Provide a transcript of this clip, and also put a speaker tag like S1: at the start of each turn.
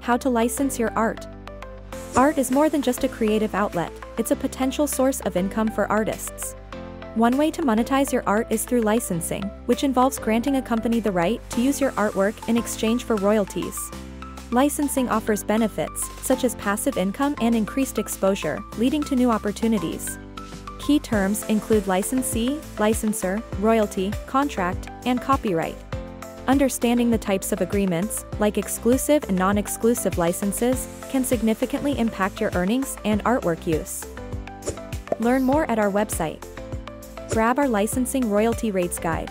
S1: How to license your art. Art is more than just a creative outlet, it's a potential source of income for artists. One way to monetize your art is through licensing, which involves granting a company the right to use your artwork in exchange for royalties. Licensing offers benefits, such as passive income and increased exposure, leading to new opportunities. Key terms include licensee, licensor, royalty, contract, and copyright. Understanding the types of agreements, like exclusive and non-exclusive licenses, can significantly impact your earnings and artwork use. Learn more at our website. Grab our licensing royalty rates guide.